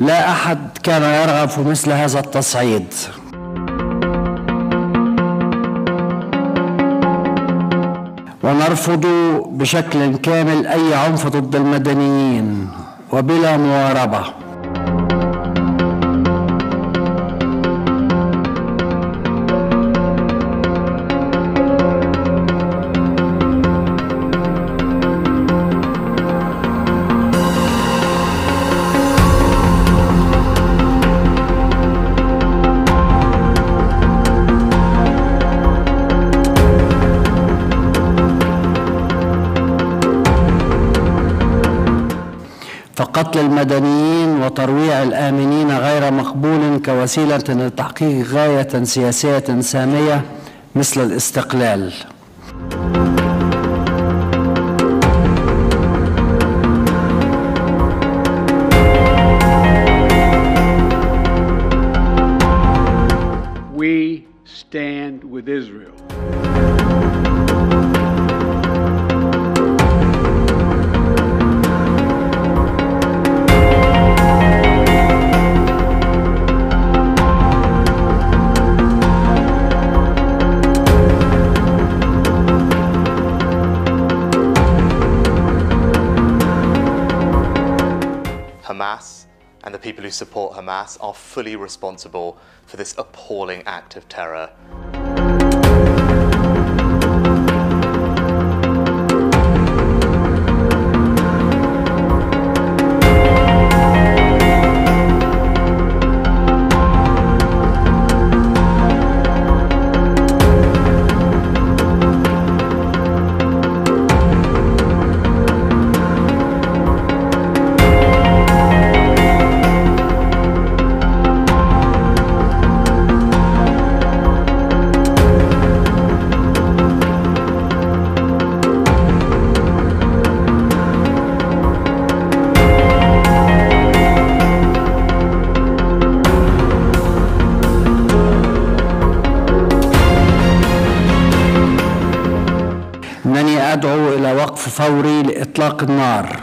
لا أحد كان يرغب في مثل هذا التصعيد. ونرفض بشكل كامل أي عنف ضد المدنيين وبلا مواربه فقتل المدنيين وترويع الآمنين غير مقبول كوسيلة لتحقيق غاية سياسية سامية مثل الاستقلال We stand with Israel. Hamas and the people who support Hamas are fully responsible for this appalling act of terror. أنني أدعو إلى وقف فوري لإطلاق النار.